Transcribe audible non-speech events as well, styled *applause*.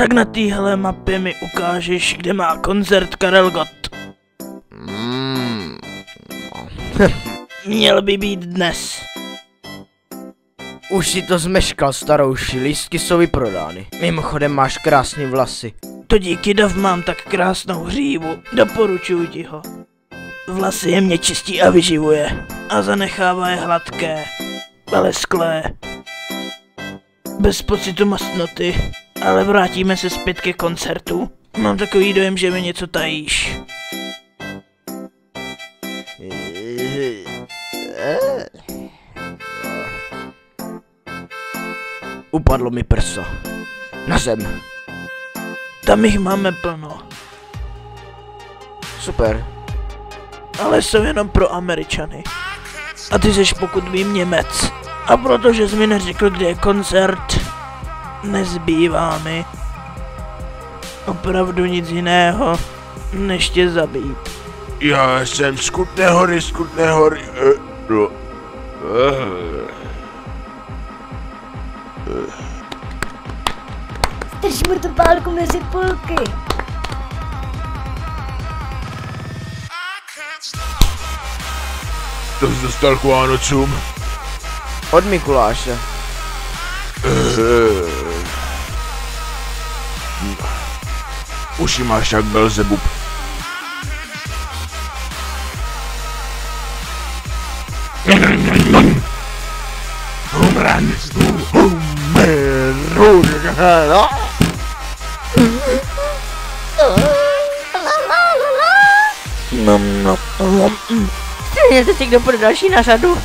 Tak na téhle mapě mi ukážeš, kde má koncert Karel Gott. Mm. *laughs* Měl by být dnes. Už si to zmeškal, starouši, lístky jsou vyprodány. Mimochodem máš krásný vlasy. To díky dav mám tak krásnou hřívu. Doporučuji ti ho. Vlasy je mě čistí a vyživuje. A zanechává je hladké, ale sklé. Bez pocitu mastnoty. Ale vrátíme se zpět ke koncertu. Mám takový dojem, že mi něco tajíš. Upadlo mi prso. Na zem. Tam jich máme plno. Super. Ale jsou jenom pro Američany. A ty jsi pokud vím Němec. A protože jsi mi neřekl, kde je koncert, nezbývá mi opravdu nic jiného, než tě zabít. Já jsem z Kutné hory, z Kutné hory. eh, no. Eh, Drž mu tu pálku mezi pulky. To jsi dostal k Vánocům. Od Mikuláše. Eh. Uši máš jak Belzebub. Humran, humran, No, no, no. Stejně si kdo bude další na řadu.